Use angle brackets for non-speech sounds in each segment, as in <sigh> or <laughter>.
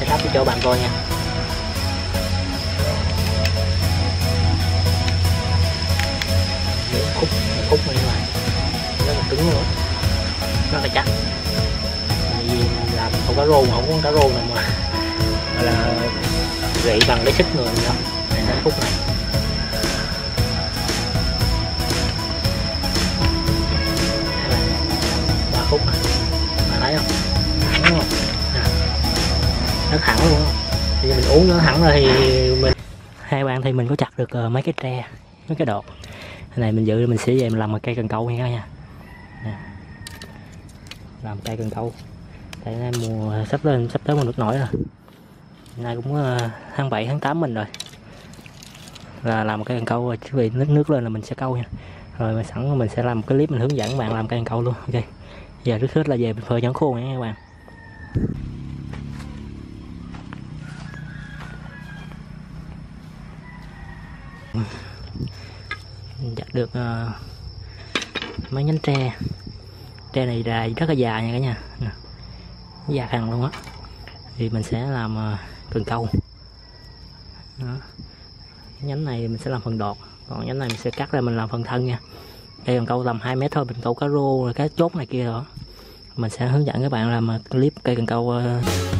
sẽ đắp cho bạn coi nha. Một khúc một khúc này các rất là cứng luôn rất là chắc. Tại vì mình làm không có rô mà không có cá rô nào mà. Mà là gậy bằng cái xích người đó. Này đến khúc này. Ba khúc này. Nó thẳng luôn. Bây thì mình uống nó thẳng rồi thì mình hai bạn thì mình có chặt được ờ, mấy cái tre, mấy cái đọt cái này mình dự mình sẽ về mình làm một cây cần câu nha các nha làm cây cần câu. Tại nay mùa ờ, sắp lên, sắp tới mùa nước nổi rồi. Nay cũng ờ, tháng 7 tháng 8 mình rồi. Là làm một cây cần câu rồi, chứ vì nước nước lên là mình sẽ câu nha. Rồi mà sẵn mình sẽ làm một cái clip mình hướng dẫn bạn làm cây cần câu luôn, ok. Giờ trước hết là về mình phơi nhẫn khô nha các bạn. Chặt được uh, mấy nhánh tre. Tre này dài rất là dài nha cả nhà. Nè, dài thẳng luôn á. Thì mình sẽ làm uh, cần câu. Đó. nhánh này mình sẽ làm phần đọt còn nhánh này mình sẽ cắt ra mình làm phần thân nha. Cây cần câu tầm 2 mét thôi mình câu cá rô cá chốt này kia đó. Mình sẽ hướng dẫn các bạn làm ờ, clip cây cần câu uh,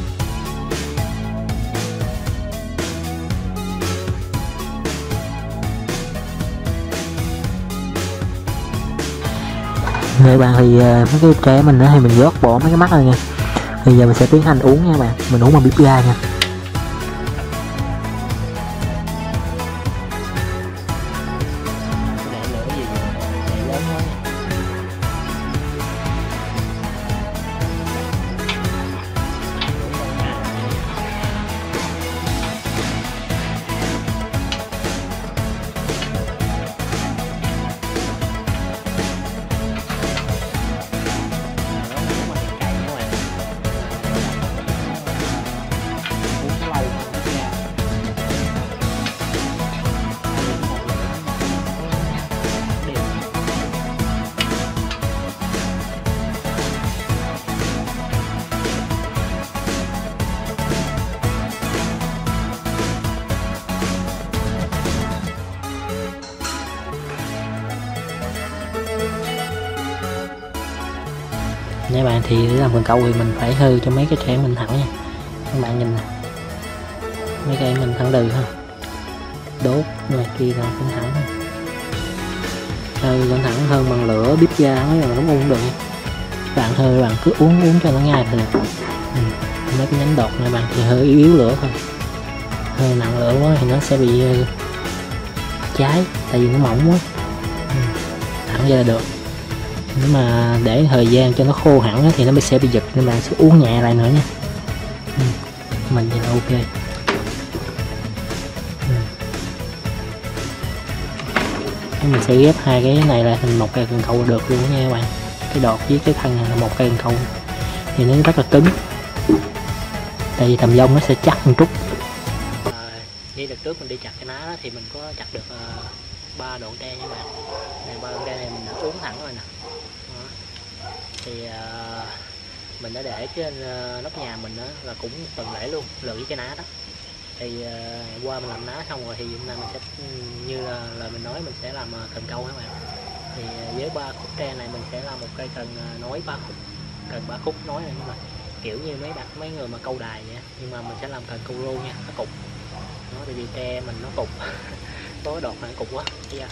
Người bạn, thì à, mấy cái trẻ mình nữa thì mình vớt bỏ mấy cái mắt rồi nha. Thì giờ mình sẽ tiến hành uống nha bạn. Mình uống bằng bếp ga nha. Nha bạn thì để làm cần cầu thì mình phải hư cho mấy cái trẻ mình thẳng nha các bạn nhìn nè mấy cây mình thẳng đừ ha đốt ngoài kia là cũng thẳng ha. hư vẫn thẳng hơn bằng lửa bếp ga mới là nó uống được bạn hơi bạn cứ uống uống cho nó ngay được ừ. mấy cái nhánh đột này bạn thì hơi yếu yếu lửa thôi hơi nặng lửa quá thì nó sẽ bị ờ, cháy, tại vì nó mỏng quá ừ. thẳng ra là được nếu mà để thời gian cho nó khô hẳn á thì nó sẽ bị giật nên bạn sẽ uống nhẹ lại nữa nha. Ừ. mình thì là ok. Ừ. Mình sẽ ghép hai cái này lại thành một cây cần câu được luôn nha các bạn. Cái đọt với cái thân này là một cây cần câu thì nó rất là cứng. Tại vì thầm dông nó sẽ chắc một chút. Như đợt trước mình đi chặt cái ná đó, thì mình có chặt được uh ba đoạn tre nha bạn. Này ba đoạn tre này mình đã uống thẳng rồi nè. Đó. thì ờ, mình đã để trên à, nóc nhà mình đó là cũng tuần lễ luôn lưỡi cái ná đó. Thì ờ, qua mình làm ná xong rồi thì hôm nay mình sẽ như là lời mình nói mình sẽ làm cần câu các bạn? Thì với ba khúc tre này mình sẽ làm một cây cần ờ, nối ba khúc cần ba khúc nối này nhưng mà kiểu như mấy đặt mấy người mà câu đài vậy nhưng mà mình sẽ làm cần câu lô nha nó cục. Nó tại vì tre mình nó cục. <laughs> có cái đọt này cục quá. Thấy chưa?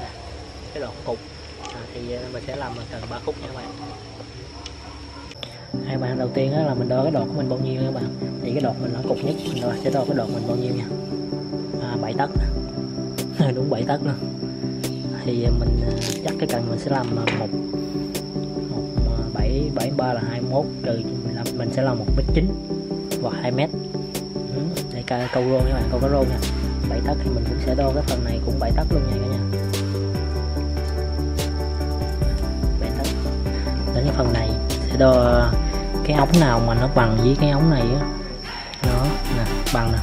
Nè, cái đọt cục. À, thì à, mình sẽ làm cần ba khúc nha các bạn. Hai bạn đầu tiên là mình đo cái đọt của mình bao nhiêu nha các bạn. Thì cái đọt mình nó cục nhất. Mình đo sẽ đo cái đọt mình bao nhiêu nha. À, 7 tấc. <laughs> Đúng 7 tấc luôn. Thì à, mình à, chắc cái cần mình sẽ làm ờ, một một bảy bảy ba là 21 trừ mình làm mình sẽ làm một mét chín hoặc 2 mét. Ừ, để câu rô các bạn câu cá rô nha bảy tấc thì mình cũng sẽ đo cái phần này cũng bảy tấc luôn nha cả nhà. Bảy tấc. Đến cái phần này sẽ đo cái ống nào mà nó bằng với cái ống này á. Đó, nè, bằng nè.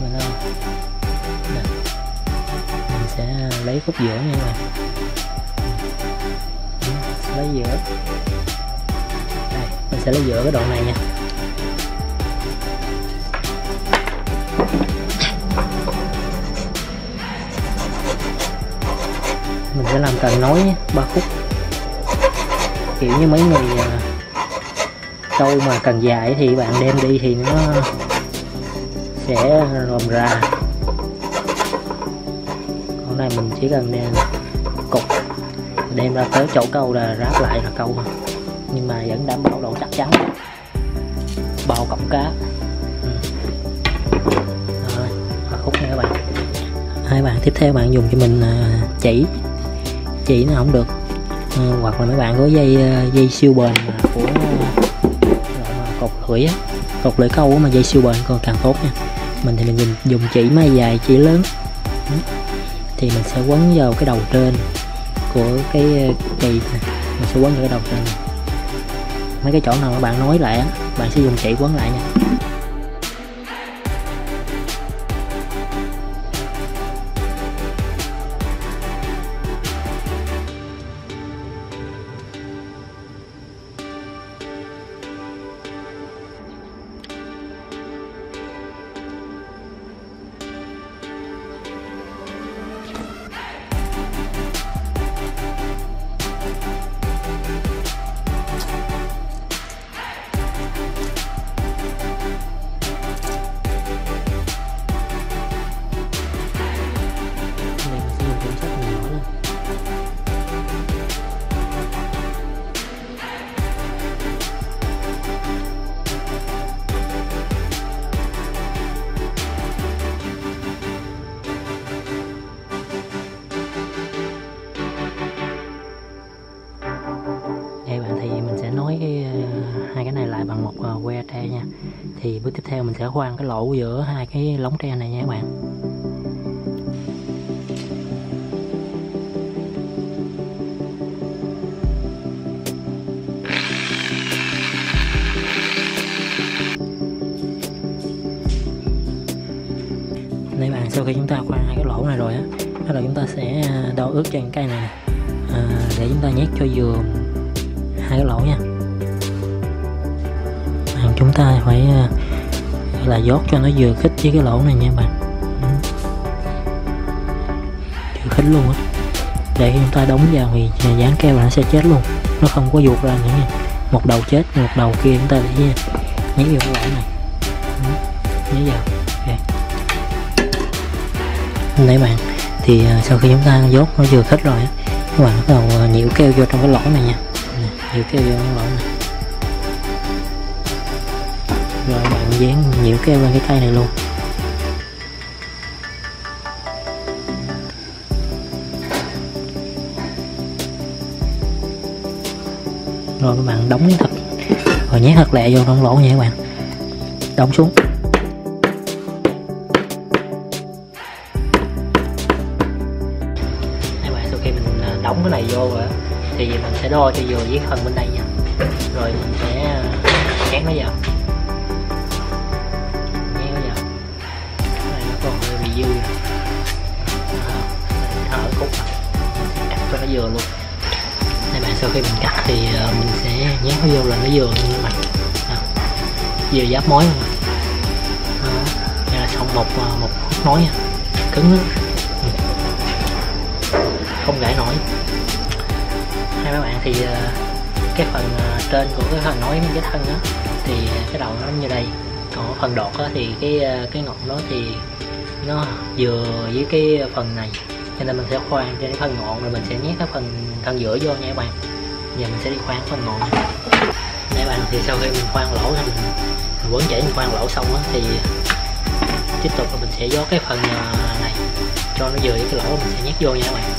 Mình đo. Nè. Mình sẽ lấy khúc giữa nha các bạn. Lấy giữa. Đây, mình sẽ lấy giữa cái đoạn này nha. Mình sẽ làm cần nối ba khúc kiểu như mấy người câu à, mà cần dài thì bạn đem đi thì nó sẽ ròm ra. Còn này mình chỉ cần đem cục, đem ra tới chỗ câu là ráp lại là câu nhưng mà vẫn đảm bảo độ chắc chắn. Bao cọng cá. Ừ. Rồi khúc nha các bạn. Hai bạn tiếp theo bạn dùng cho mình à, chỉ chỉ nó không được. À, hoặc là mấy bạn có dây ờ, dây siêu bền mà của ờ, cột lưỡi á cột lưỡi câu mà dây siêu bền còn càng tốt nha. Mình thì mình dùng, dùng chỉ mai dài chỉ lớn. Thì mình sẽ quấn vào cái đầu trên của cái kỳ này mình sẽ quấn vào cái đầu trên này. mấy cái chỗ nào mà bạn nối lại á bạn sẽ dùng chỉ quấn lại nha. Thì bước tiếp theo mình sẽ khoan cái lỗ giữa hai cái lóng tre này nha các bạn. Đây bạn sau khi chúng ta khoan hai cái lỗ này rồi á đó là chúng ta sẽ à, đo ướt trên cây này à, để chúng ta nhét cho vừa hai cái lỗ nha chúng ta phải à, là dốt cho nó vừa khít với cái lỗ này nha bạn. Vừa khít luôn á. Để khi chúng ta đóng vào thì dán keo là nó sẽ chết luôn. Nó không có ruột ra nữa nha. Một đầu chết, một đầu kia chúng ta để nhấn vào cái lỗ này. Ừ, nhấn vào. Okay. đấy bạn, thì à, sau khi chúng ta dốt nó vừa khít rồi các bạn bắt đầu à, nhiễu keo vô trong cái lỗ này nha. Nhiễu keo vô trong lỗ này rồi, bạn dán nhiều keo lên cái cây này luôn. Rồi, các bạn đóng thật. Rồi, nhét thật lẹ vô trong lỗ nha các bạn. Đóng xuống. Các bạn, sau khi mình à, đóng cái này vô rồi thì mình sẽ đo cho vừa với phần bên đây nha. Rồi, mình sẽ à, dán nó vào. Thở cắt cho nó vừa luôn. Đây bạn sau khi mình cắt thì ờ, mình sẽ nhét nó vô là nó vừa như vậy vừa giáp mối luôn đây là xong một ờ, một khúc nối nha. Cứng lắm. Không gãy nổi. Hai mấy bạn thì ờ, cái phần trên của cái phần nối cái thân đó thì cái đầu nó như đây. Còn phần đọt đó thì cái cái ngọn nó thì nó vừa với cái phần này cho nên mình sẽ khoan trên cái phần ngọn rồi mình sẽ nhét cái phần thân giữa vô nha các bạn. Giờ mình sẽ đi khoan phần ngọn. Các bạn thì sau khi mình khoan lỗ thì mình, mình quấn chảy mình khoan lỗ xong đó, thì tiếp tục là mình sẽ dốt cái phần à, này cho nó vừa với cái lỗ mình sẽ nhét vô nha các bạn.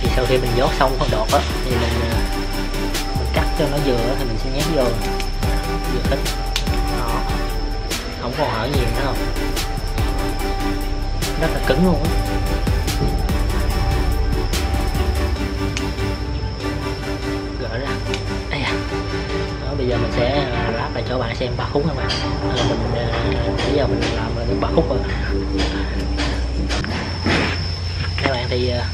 Thì sau khi mình dốt xong phần đọt á thì mình à, mình cắt cho nó vừa thì mình sẽ nhét vô. Vừa thích đó. Không còn hở gì nữa không rất là cứng luôn á. Bây giờ mình sẽ à, lắp lại cho bạn xem ba khúc các bạn. Mình à, bây giờ mình làm là được ba khúc rồi. Các bạn thì à,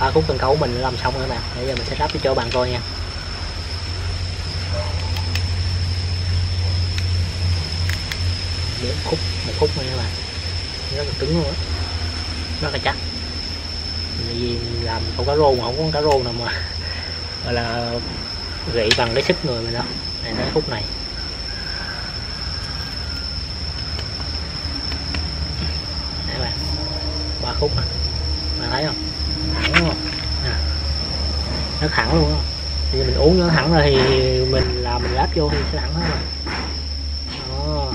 ba khúc cần cấu mình làm xong rồi các bạn. Bây giờ mình sẽ lắp cho bạn coi nha. Một khúc một khúc nha các bạn. Rất là cứng luôn á. Rất là chắc. Tại vì làm không cá rô mà không có cá rô nào mà, gọi là gậy bằng cái sức người mình đâu này đến khúc này. Các bạn. Ba khúc mà. Bạn thấy không? Thẳng đúng không? À. nó thẳng luôn không thì mình uống nó thẳng rồi thì mình làm mình lắp vô thì sẽ thẳng hết mà đó.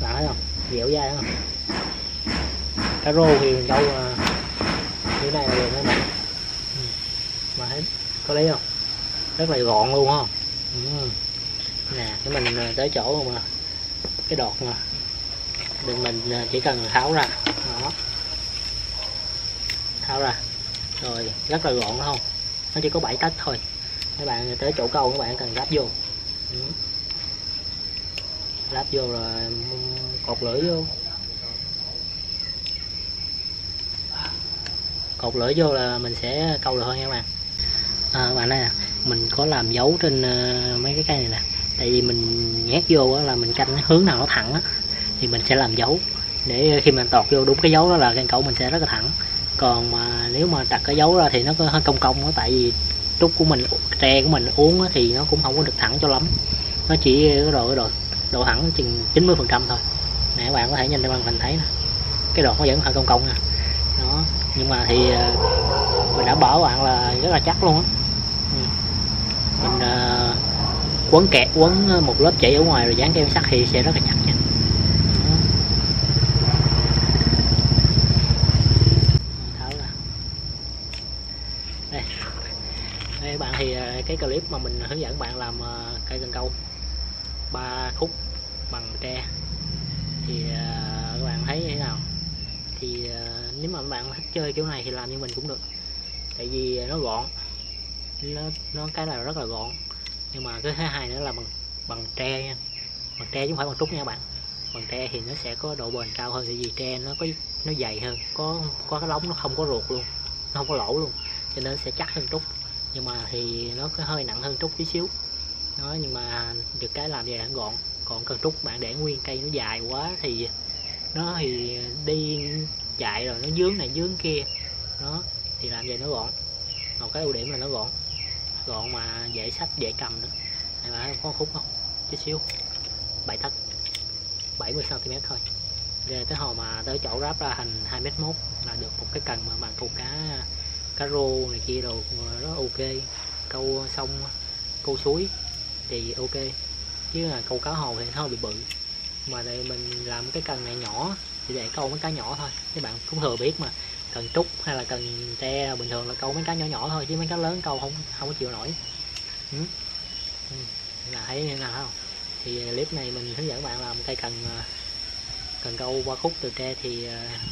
Bạn thấy không? Dẻo dai không? Cá rô thì mình câu như này là được các bạn mà thấy có lấy không? Rất là gọn luôn không ừ. nè cái mình ờ, tới chỗ mà cái đọt mà mình mình chỉ cần tháo ra. Đó. Tháo ra. Rồi rất là gọn không? Nó chỉ có 7 tấc thôi. Các bạn tới chỗ câu các bạn cần lắp vô. Ừ. lắp vô rồi ừ, cột lưỡi vô. Cột lưỡi vô là mình sẽ câu được thôi nha các bạn. À, các bạn đây nè mình có làm dấu trên ờ, mấy cái cây này nè. Tại vì mình nhét vô là mình canh hướng nào nó thẳng á, thì mình sẽ làm dấu. Để khi mình tọt vô đúng cái dấu đó là cây cẩu mình sẽ rất là thẳng. Còn mà nếu mà đặt cái dấu ra thì nó có hơi cong cong đó tại vì trúc của mình, tre của mình uống thì nó cũng không có được thẳng cho lắm. Nó chỉ độ độ độ thẳng chừng 90 phần trăm thôi. Nè, các bạn có thể nhìn trên màn hình thấy nè. Cái độ nó vẫn hơi cong cong nè đó, nhưng mà thì ờ, mình đã bảo bạn là rất là chắc luôn á mình uh, quấn kẹt quấn ờ, một lớp chỉ ở ngoài rồi dán keo sắt thì sẽ rất là chặt nha tháo ra. Đây. Đây bạn thì ờ, cái clip mà mình hướng dẫn bạn làm cây cần câu. Ba khúc bằng tre. Thì các bạn thấy như thế nào? Thì nếu mà bạn thích chơi kiểu này thì làm như mình cũng được. Tại vì nó gọn nó nó cái là rất là gọn. Nhưng mà cái thứ hai nữa là bằng bằng tre nha. Bằng tre chứ không phải bằng trúc nha các bạn. Bằng tre thì nó sẽ có độ bền cao hơn, tại vì tre nó có, nó dày hơn. Có có cái lóng nó không có ruột luôn, nó không có lỗ luôn, cho nên nó sẽ chắc hơn trúc. Nhưng mà thì nó có hơi nặng hơn trúc tí xíu. Nó nhưng mà được cái làm vậy là gọn. Còn cần trúc bạn để nguyên cây nó dài quá thì nó thì đi chạy rồi nó dướng này, dướng kia. Đó, thì làm vậy nó gọn. Một cái ưu điểm là nó gọn gọn mà dễ sách dễ cầm nữa. Này mà có khúc không? Chút xíu. Bảy tấc 70 cm thôi. Về tới hồi mà tới chỗ ráp ra thành 2 mét mốt là được một cái cần mà bằng câu cá cá rô này kia đồ, rất ok. Câu sông, câu suối thì ok. Chứ là câu cá hồ thì hơi bị bự. Mà đây mình làm cái cần này nhỏ chỉ để câu mấy cá nhỏ thôi. Các bạn cũng thừa biết mà cần trúc hay là cần tre bình thường là câu mấy cá nhỏ nhỏ thôi chứ mấy cá lớn câu không không có chịu nổi. Ừ. Ừ. là thấy như nào? Không thì à, clip này mình hướng dẫn bạn làm cây cần à, cần câu qua khúc từ tre thì à,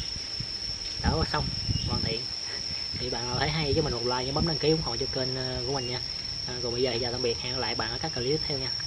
đã xong hoàn thiện. <laughs> Thì bạn nào thấy hay với mình một like nhớ bấm đăng ký ủng hộ cho kênh của mình nha. À, còn bây giờ thì chào tạm biệt hẹn gặp lại bạn ở các clip tiếp theo nha.